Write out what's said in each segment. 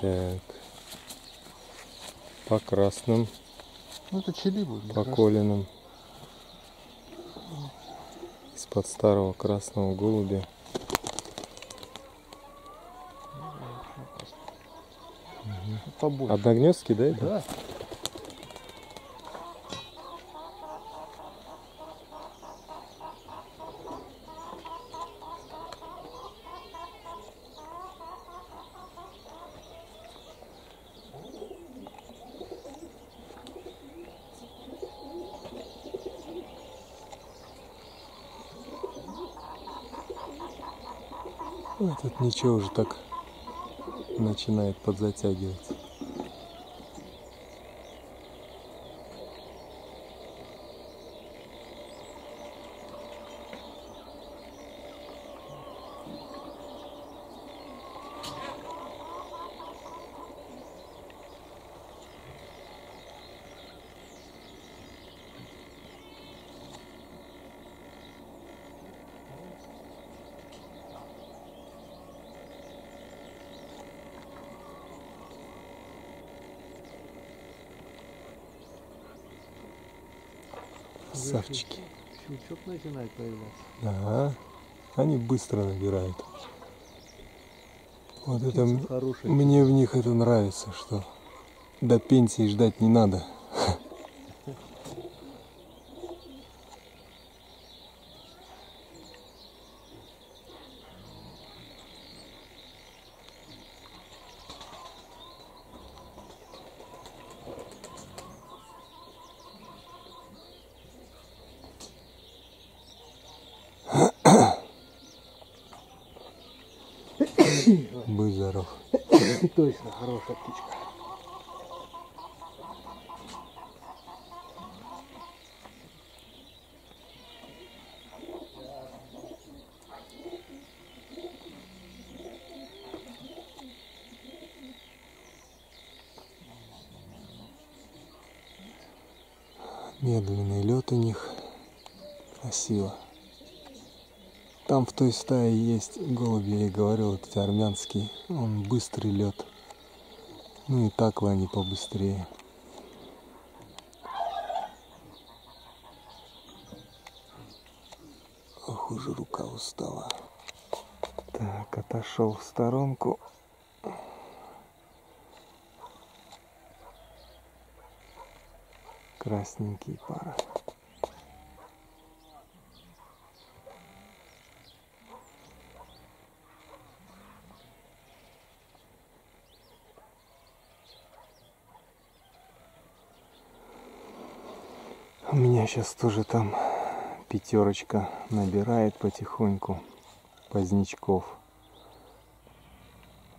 Так. По красным, Ну это чили будет. по коленным. Из-под старого красного голубя. Побольше. Одногнездки, да? это? Да. Тут ничего уже так начинает подзатягивать. Красавчики. Щелчок начинает появляться. Да, они быстро набирают. Вот это м- Хороший. мне в них это нравится, что до пенсии ждать не надо. Точно, хорошая птичка. Медленный лед у них. Красиво. Там в той стае есть голуби, я и говорил, этот армянский. Он быстрый лед. Ну и так они побыстрее. Ох, уже рука устала. Так, отошел в сторонку. Красненький пара. Сейчас тоже там пятерочка набирает потихоньку позднячков.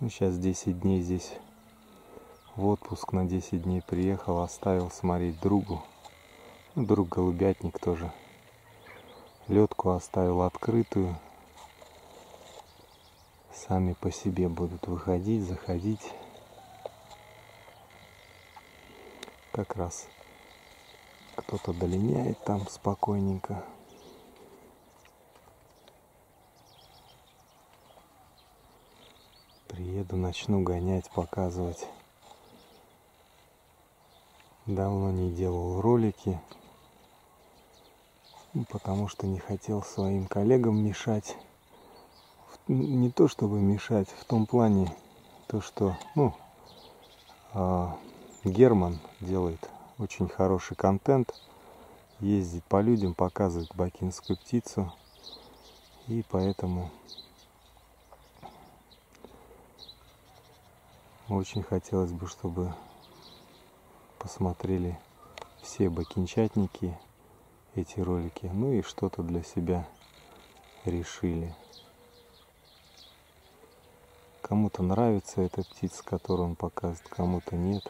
Ну, сейчас 10 дней здесь в отпуск на 10 дней приехал, оставил смотреть другу. Ну, друг голубятник тоже. Ледку оставил открытую. Сами по себе будут выходить, заходить. Как раз кто-то долиняет там спокойненько. Приеду, начну гонять, показывать. Давно не делал ролики, ну, потому что не хотел своим коллегам мешать. Не то чтобы мешать, в том плане, то что, ну, а, Герман делает очень хороший контент, ездит по людям, показывает бакинскую птицу, и поэтому очень хотелось бы, чтобы посмотрели все бакинчатники эти ролики, ну и что-то для себя решили. Кому-то нравится эта птица, которую он показывает, кому-то нет.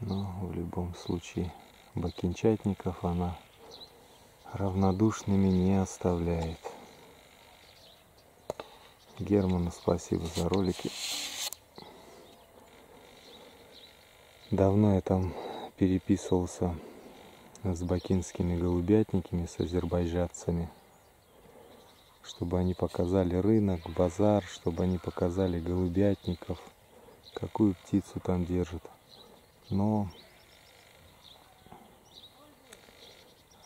Но в любом случае бакинчатников она равнодушными не оставляет. Герману спасибо за ролики. Давно я там переписывался с бакинскими голубятниками, с азербайджанцами, чтобы они показали рынок, базар, чтобы они показали голубятников, какую птицу там держат. Но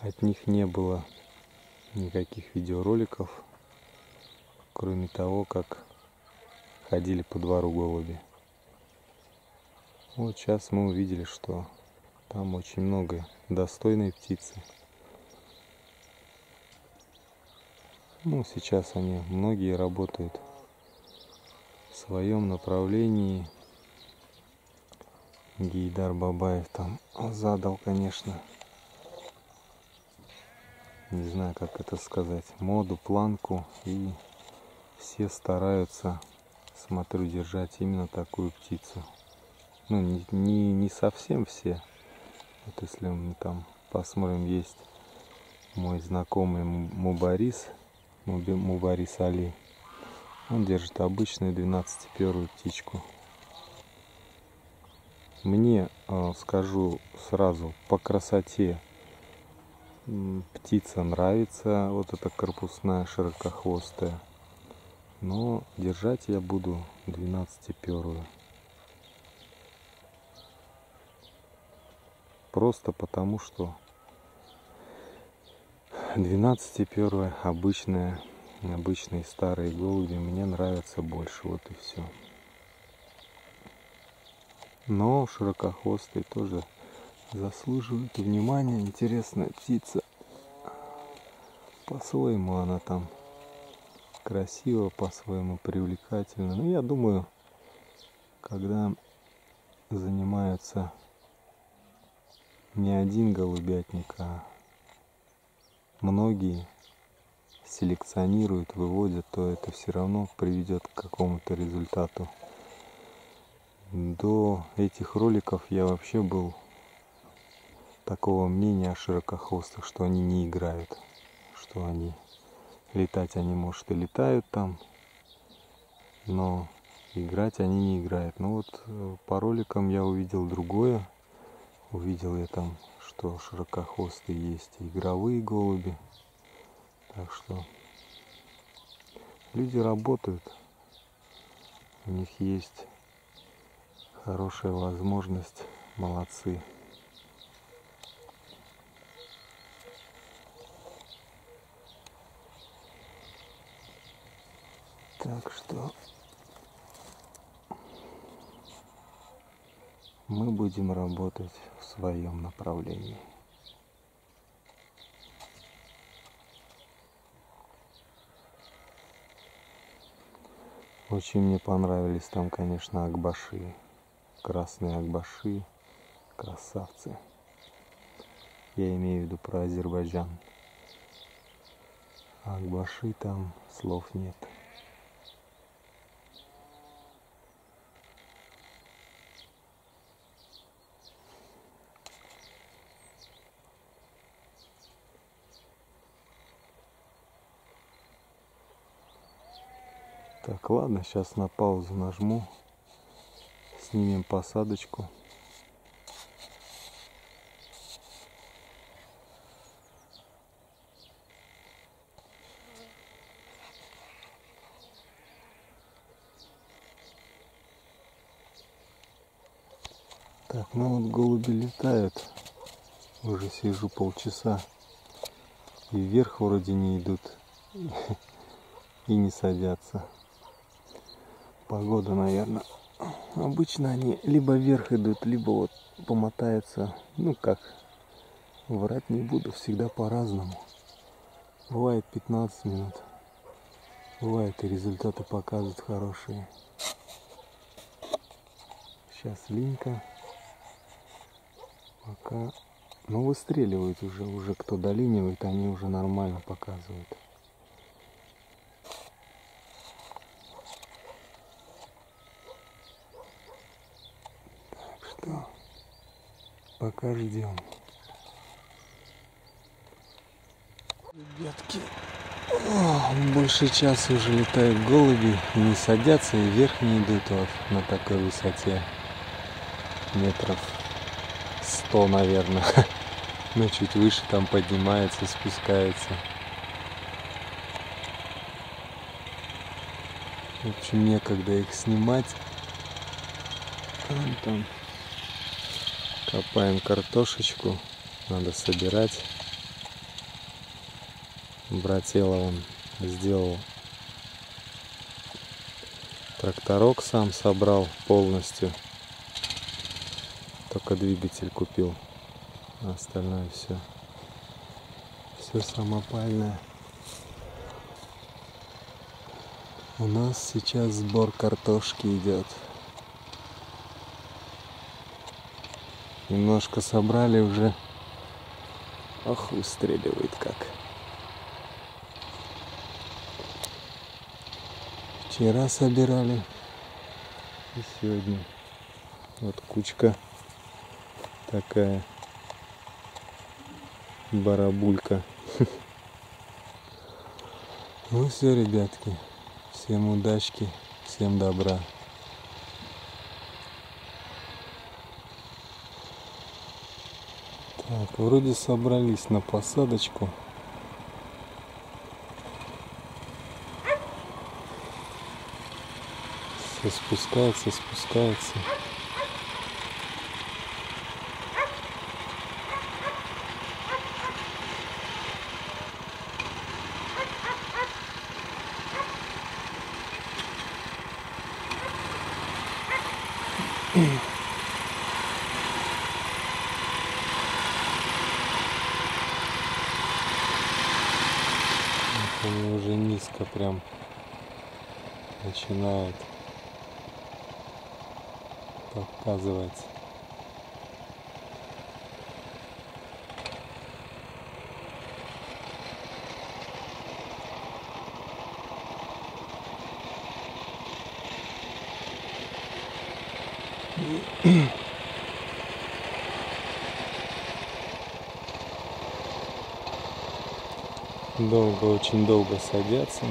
от них не было никаких видеороликов, кроме того, как ходили по двору голуби. Вот сейчас мы увидели, что там очень много достойной птицы. Ну, сейчас они, многие работают в своем направлении. Гейдар Бабаев там задал, конечно, не знаю, как это сказать, моду, планку. И все стараются, смотрю, держать именно такую птицу ну, не, не, не совсем все. Вот если мы там посмотрим, есть мой знакомый Мубарис, Мубарис Али. Он держит обычную 12-перую птичку. Мне, э, скажу сразу, по красоте птица нравится, вот эта корпусная широкохвостая. Но держать я буду 12-перую. Просто потому, что 12 первая обычная, обычные старые голуби мне нравятся больше. Вот и все. Но широкохвостые тоже заслуживают внимания. Интересная птица. По-своему она там красиво, по-своему привлекательна. Но я думаю, когда занимаются не один голубятник, а многие селекционируют, выводят, то это все равно приведет к какому-то результату. До этих роликов я вообще был такого мнения о широкохвостых, что они не играют, что они летать они, может, и летают там, но играть они не играют. Но вот э, по роликам я увидел другое, Увидел я там, что широкохвостые есть игровые голуби. Так что люди работают. У них есть хорошая возможность. Молодцы. Так что мы будем работать в своем направлении. Очень мне понравились там, конечно, акбаши. Красные акбаши, красавцы. Я имею в виду про Азербайджан. Акбаши там слов нет. Так, ладно, сейчас на паузу нажму. Снимем посадочку. Так, ну вот голуби летают. Уже сижу полчаса. И вверх вроде не идут. И не садятся погода, наверное. Обычно они либо вверх идут, либо вот помотаются. Ну как, врать не буду, всегда по-разному. Бывает 15 минут. Бывает и результаты показывают хорошие. Сейчас линька. Пока. Ну выстреливают уже, уже кто долинивает, они уже нормально показывают. Пока ждем. Ребятки, о, больше часа уже летают голуби, не садятся и вверх не идут вот на такой высоте. Метров сто, наверное. Ну, чуть выше там поднимается, спускается. В общем, некогда их снимать. Вон там копаем картошечку. Надо собирать. Брателло он сделал тракторок сам собрал полностью. Только двигатель купил. А остальное все. Все самопальное. У нас сейчас сбор картошки идет. Немножко собрали уже. Ох, выстреливает как. Вчера собирали. И сегодня. Вот кучка такая. Барабулька. Ну все, ребятки. Всем удачки, всем добра. Так, вроде собрались на посадочку. Все спускается, спускается. Вот они уже низко прям начинают показывать. Долго, очень долго садятся.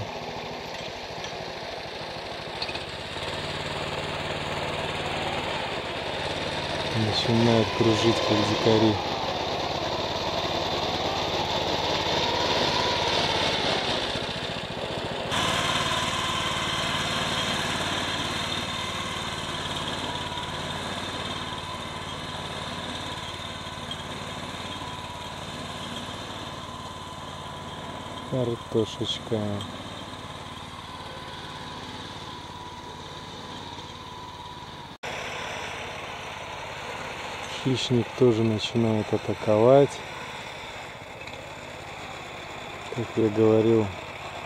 Начинают кружить, как дикари. Картошечка. Хищник тоже начинает атаковать. Как я говорил,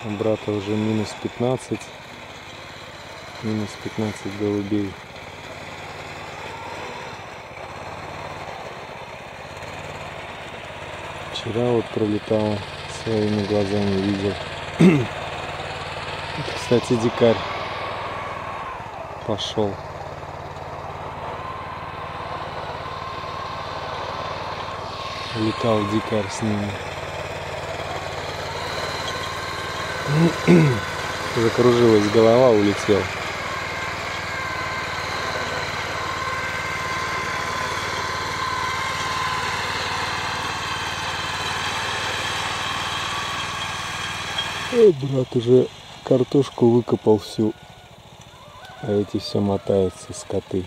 у брата уже минус 15. Минус 15 голубей. Вчера вот пролетала своими глазами видел. Кстати, дикарь пошел. Летал дикарь с ними. Закружилась голова, улетел. Ой, брат уже картошку выкопал всю, а эти все мотаются, скоты.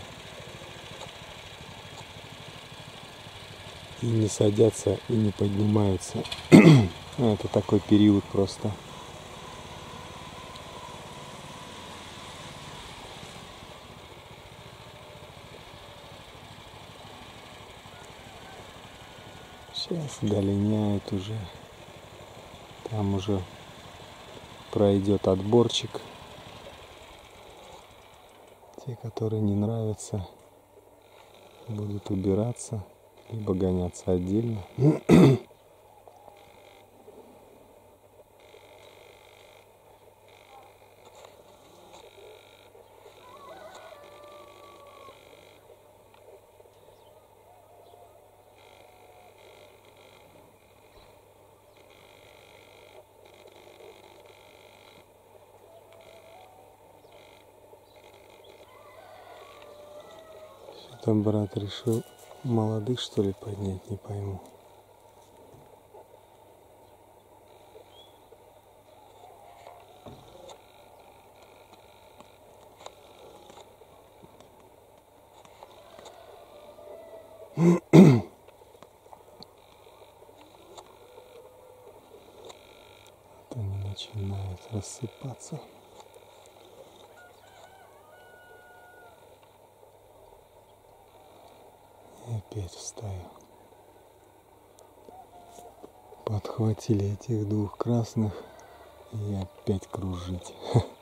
И не садятся, и не поднимаются. Ну, Это такой период просто. Сейчас долиняет уже. Там уже пройдет отборчик. Те, которые не нравятся, будут убираться, либо гоняться отдельно. Там брат решил молодых что ли поднять, не пойму. Вот они начинают рассыпаться. И опять в стаю. Подхватили этих двух красных и опять кружить.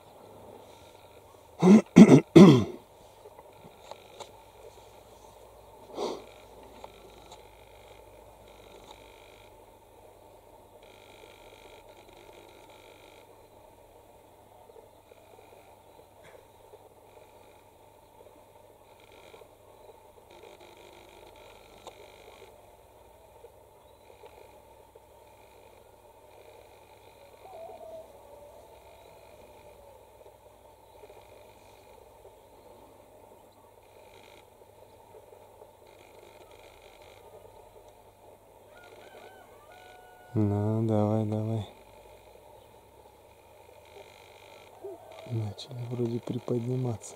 Ну, давай, давай. Начали вроде приподниматься.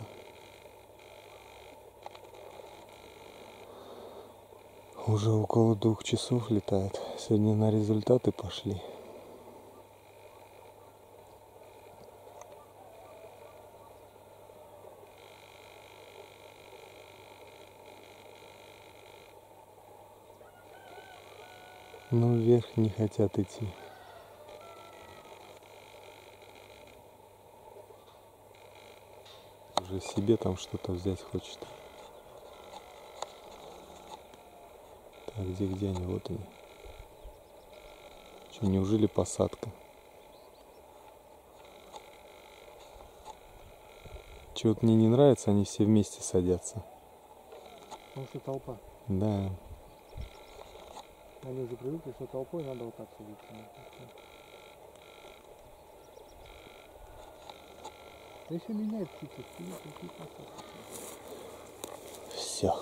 Уже около двух часов летает. Сегодня на результаты пошли. Но вверх не хотят идти. Уже себе там что-то взять хочет. Так, где, где они? Вот они. Что, неужели посадка? Чего-то мне не нравится, они все вместе садятся. Потому что толпа. Да. Они уже привыкли, что толпой надо вот так сидеть. Да еще меняет птица. Все.